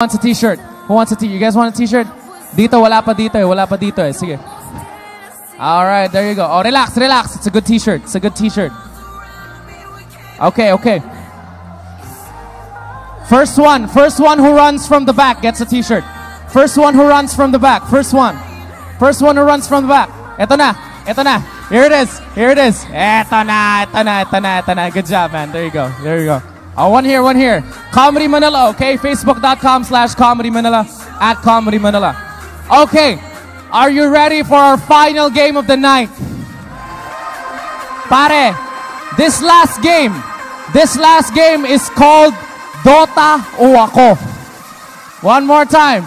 wants a t-shirt? Who wants a t-shirt? You guys want a t-shirt? Dito, wala pa dito eh. Wala pa dito eh. Sige. Alright, there you go. Oh, relax, relax. It's a good t-shirt. It's a good t-shirt. Okay, okay. First one. First one who runs from the back gets a t-shirt. First one who runs from the back. First one. First one who runs from the back. Ito na. Ito na. Here it is. Here it is. Ito na. Ito na. Ito na. Ito na. Good job, man. There you go. There you go. Oh, one here, one here. Comedy Manila, okay? Facebook.com slash Comedy Manila at Comedy Manila. Okay. Are you ready for our final game of the night? Pare, this last game, this last game is called Dota o Ako. One more time.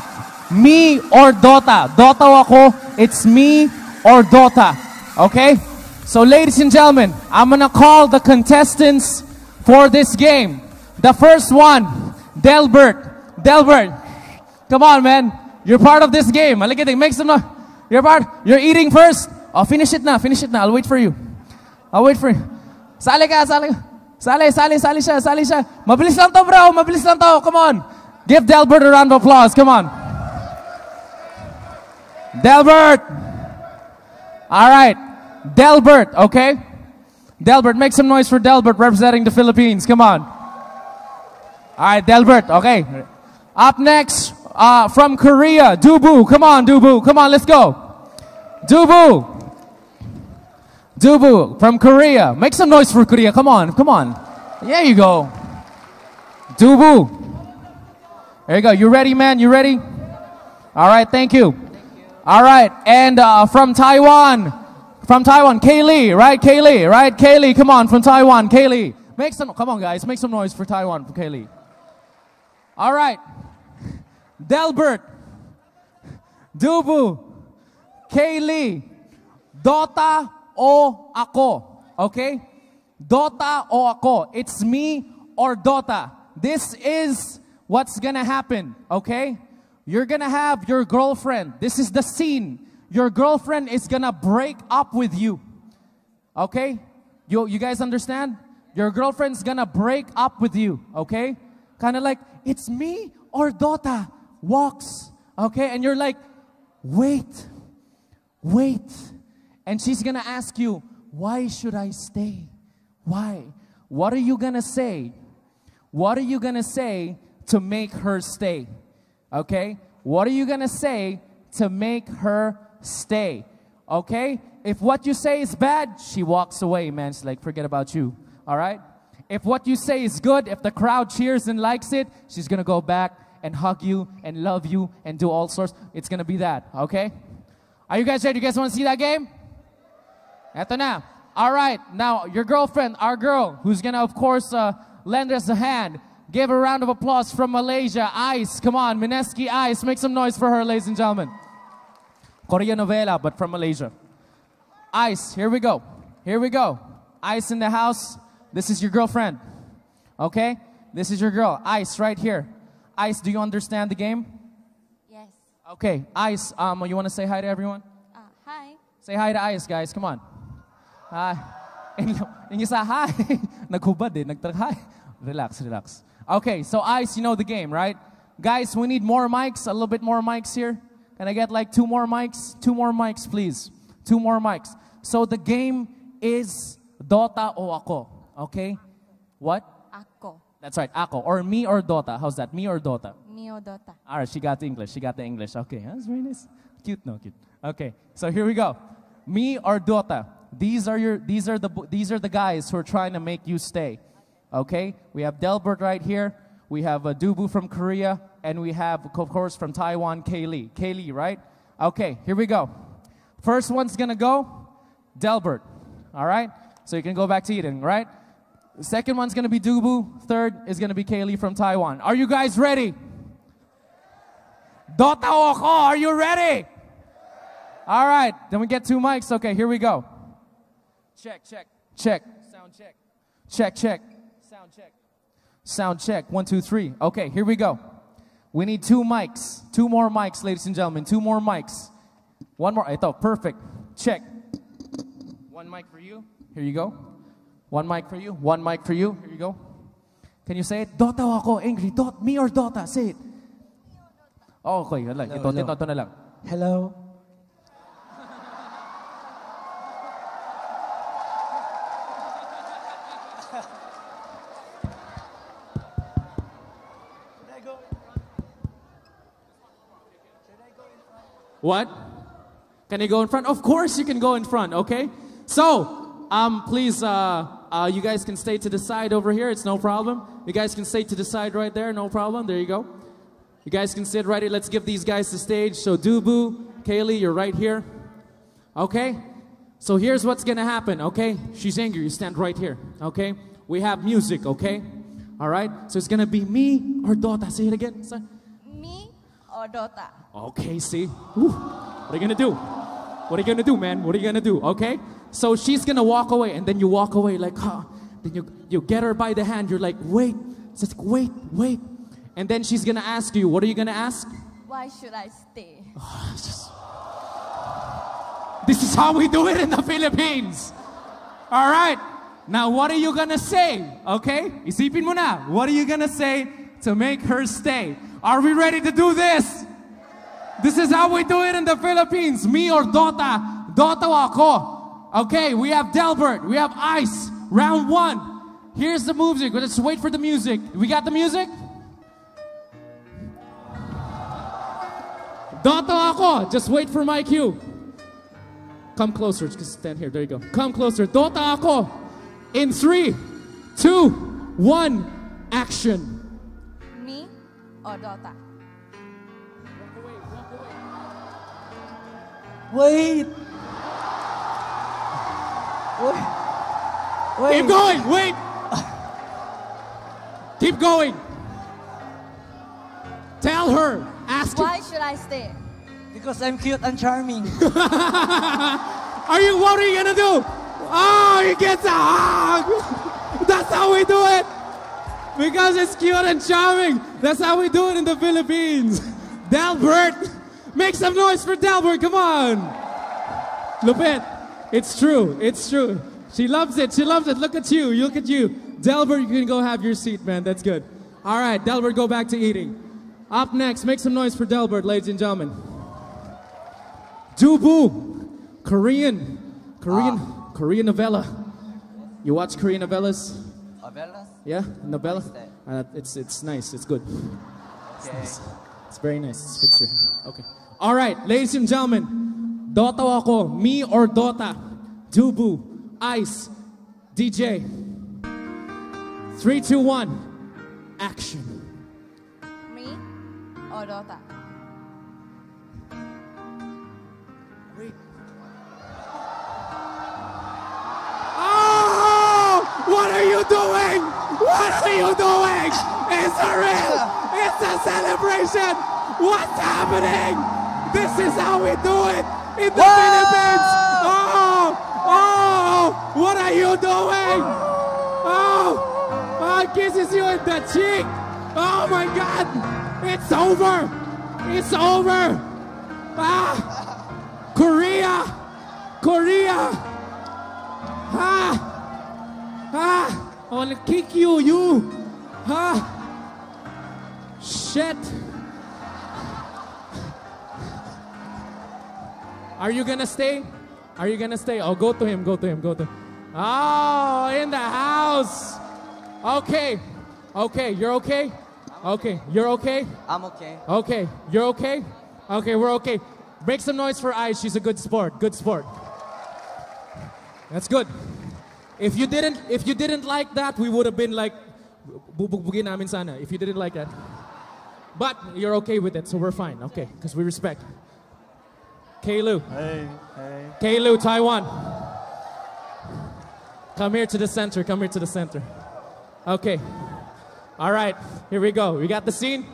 Me or Dota. Dota o Ako, it's me or Dota. Okay? So ladies and gentlemen, I'm gonna call the contestants for this game. The first one, Delbert. Delbert, come on, man. You're part of this game. Malikiting, make some noise. You're part. You're eating first. Oh, finish it na. Finish it na. I'll wait for you. I'll wait for you. Sali ka, sali ka. Sali, sali, sali siya, sali siya. Mabilis lang to, bro. Mabilis lang to. Come on. Give Delbert a round of applause. Come on. Delbert. All right. Delbert, okay? Delbert, make some noise for Delbert representing the Philippines. Come on. All right, Delbert, okay. Up next, uh, from Korea, Dubu. Come on, Dubu. Come on, let's go. Dubu. Dubu from Korea. Make some noise for Korea. Come on, come on. There you go. Dubu. There you go. You ready, man? You ready? All right, thank you. All right, and uh, from Taiwan, from Taiwan, Kaylee, right? Kaylee, right? Kaylee, come on, from Taiwan, Kaylee. Make some, come on, guys, make some noise for Taiwan, for Kaylee. All right, Delbert, Dubu, Kaylee, Dota o ako, okay? Dota o ako. It's me or Dota. This is what's gonna happen, okay? You're gonna have your girlfriend. This is the scene. Your girlfriend is gonna break up with you. Okay? You, you guys understand? Your girlfriend's gonna break up with you. Okay? Kind of like, it's me or Dota walks. Okay? And you're like, wait, wait. And she's gonna ask you, why should I stay? Why? What are you gonna say? What are you gonna say to make her stay? Okay? What are you gonna say to make her stay? Okay? If what you say is bad, she walks away, man. She's like, forget about you. All right? If what you say is good, if the crowd cheers and likes it, she's gonna go back and hug you and love you and do all sorts. It's gonna be that, okay? Are you guys ready? You guys wanna see that game? Eto na. All right, now your girlfriend, our girl, who's gonna, of course, uh, lend us a hand. Give a round of applause from Malaysia. Ice, come on, Mineski Ice. Make some noise for her, ladies and gentlemen. Korean novela, but from Malaysia. Ice, here we go. Here we go. Ice in the house. This is your girlfriend. Okay? This is your girl. Ice, right here. Ice, do you understand the game? Yes. Okay, Ice, um, you want to say hi to everyone? Uh, hi. Say hi to Ice, guys. Come on. Hi. Yung isa, hi. Naghubad eh. Nagtag, hi. Relax, relax. Okay, so Ice, you know the game, right? Guys, we need more mics, a little bit more mics here. Can I get like two more mics? Two more mics, please. Two more mics. So the game is Dota o Ako. Okay? What? Ako. That's right, Ako. Or me or Dota. How's that? Me or Dota? Me or Dota. All right, she got the English. She got the English. Okay, that's very nice. Cute, no, cute. Okay, so here we go. Me or Dota. These are your. These are the. These are the guys who are trying to make you stay. Okay, we have Delbert right here. We have uh, Dubu from Korea, and we have, of course, from Taiwan, Kaylee. Kaylee, right? Okay, here we go. First one's gonna go, Delbert. All right, so you can go back to eating, right? The second one's gonna be Dubu. Third is gonna be Kaylee from Taiwan. Are you guys ready? Dota o ako, are you ready? All right, then we get two mics. Okay, here we go. Check, check, check. Sound check. Check, check. Sound check. Sound check. One, two, three. Okay, here we go. We need two mics. Two more mics, ladies and gentlemen. Two more mics. One more. Ito, perfect. Check. One mic for you. Here you go. One mic for you. One mic for you. Here you go. Can you say it? Dota ako, angry. Dot, me or Dota? Say it. Oh, okay, wala. Ito, Hello, ito, hello. ito na lang. Hello. What? Can you go in front? Of course you can go in front, okay? So, um, please, uh, uh, you guys can stay to the side over here. It's no problem. You guys can stay to the side right there. No problem. There you go. You guys can sit right here. Let's give these guys the stage. So, Dubu, Kaylee, you're right here. Okay? So here's what's gonna happen, okay? She's angry, you stand right here, okay? We have music, okay? All right? So it's gonna be me or Dota. Say it again. son. Me or Dota? Okay, see? Whew. What are you gonna do? What are you gonna do, man? What are you gonna do? Okay? So she's gonna walk away, and then you walk away like, huh? Then you, you get her by the hand, you're like, wait. It's like, wait, wait. And then she's gonna ask you, what are you gonna ask? Why should I stay? This is how we do it in the Philippines. All right. Now, what are you gonna say? Okay? Isipin mo na. What are you gonna say to make her stay? Are we ready to do this? This is how we do it in the Philippines. Me or Dota. Dota ako. Okay, we have Delbert. We have Ice. Round one. Here's the music. Let's wait for the music. We got the music? Dota ako. Just wait for my cue. Come closer. Just stand here. There you go. Come closer. Dota ako. In three, two, one, action. Me or Dota? Wait. Wait. Wait. Keep going. Wait. Keep going. Tell her. Ask her. Why should I stay? Because I'm cute and charming. Are you? What are you gonna do? Oh, he gets a hug. That's how we do it. Because it's cute and charming. That's how we do it in the Philippines. Delbert, make some noise for Delbert. Come on. Lupit, it's true. It's true. She loves it. She loves it. Look at you. Look at you. Delbert, you can go have your seat, man. That's good. All right, Delbert, go back to eating. Up next, make some noise for Delbert, ladies and gentlemen. Dubu, Korean, Korean, Korean novella. You watch Korean novellas? Abelas? Yeah, novella. Uh, it's it's nice. It's good. Okay. It's very nice. This picture. Okay. All right, ladies and gentlemen, Dota ako, me or Dota, Dubu, Ice, DJ. Three, two, one, action. Me or Dota? Oh! What are you doing? What are you doing? It's a real, it's a celebration. What's happening? This is how we do it in the Philippines. Oh, oh, what are you doing? Oh, oh, kisses you in the cheek. Oh my God, it's over. It's over. Ah, Korea, Korea. Ah! Ah! I wanna kick you, you! Ah! Shit! Are you gonna stay? Are you gonna stay? Oh, go to him, go to him, go to him. Oh, in the house! Okay, okay, you're okay? Okay, you're okay? I'm okay. Okay, you're okay? Okay, we're okay. Make some noise for Ice. She's a good sport. Good sport. That's good. If you didn't, if you didn't like that, we would have been like, bubugbugin namin sana. If you didn't like that, but you're okay with it, so we're fine. Okay, because we respect. Kaylu, Hey, hey. Kaylu, Taiwan. Come here to the center. Come here to the center. Okay. All right. Here we go. We got the scene.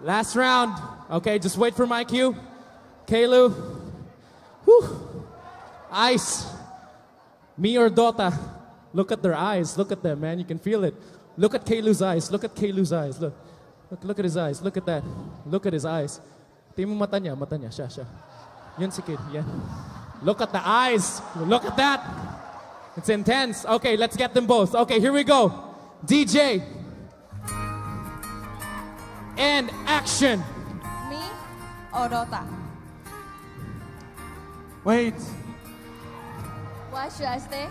Last round. Okay, just wait for my cue. Kaylu. Whew. Ice. Me or Dota? Look at their eyes. Look at them, man. You can feel it. Look at Kaylu's eyes. Look at Kaylu's eyes. Look. Look, look at his eyes. Look at that. Look at his eyes. Tingnan mo mata niya. Mata niya. Siya, siya. Yun si Kid. Yan. Look at the eyes. Look at that. It's intense. Okay, let's get them both. Okay, here we go. DJ. And action. Me or Dota? Wait, Why should I stay?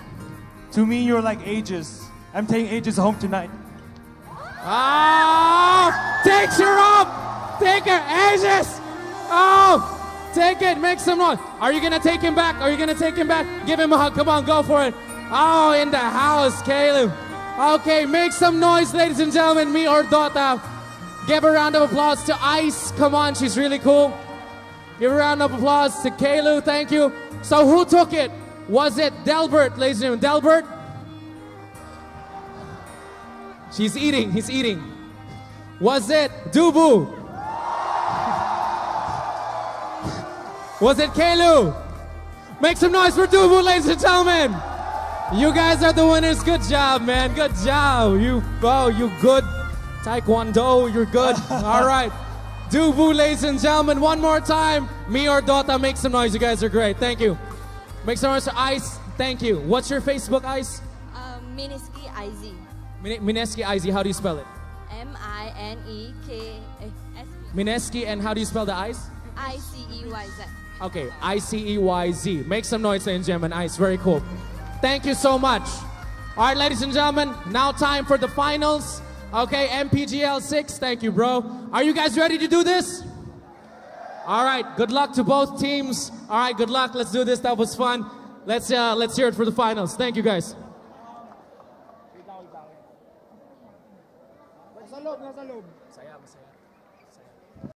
to me you're like ages. I'm taking ages home tonight. Ah! Takes her up! Take her, ages! Oh! Take it, make some noise. Are you gonna take him back? Are you gonna take him back? Give him a hug. Come on, go for it. Oh, in the house, Caleb. Okay, make some noise, ladies and gentlemen. Me or Dota. Give a round of applause to Ice. Come on, she's really cool. Give a round of applause to Kalu. Thank you. So, who took it? Was it Delbert, ladies and gentlemen? Delbert? She's eating. He's eating. Was it Dubu? Was it Kalu? Make some noise for Dubu, ladies and gentlemen. You guys are the winners. Good job, man. Good job. You, oh, you good. Taekwondo, you're good. All right. Dubu, ladies and gentlemen, one more time. Me or Dota, make some noise. You guys are great. Thank you. Make some noise for Ice. Thank you. What's your Facebook, Ice? Um, Mineski IZ. Min- Mineski Ice. How do you spell it? M I N E K S P. Mineski, and how do you spell the Ice? I C E Y Z. Okay, I C E Y Z. Make some noise, ladies and gentlemen. Ice, very cool. Thank you so much. All right, ladies and gentlemen, now time for the finals. Okay, MPGL 6. Thank you, bro. Are you guys ready to do this? All right, good luck to both teams. All right, good luck. Let's do this. That was fun. Let's uh, let's hear it for the finals. Thank you, guys.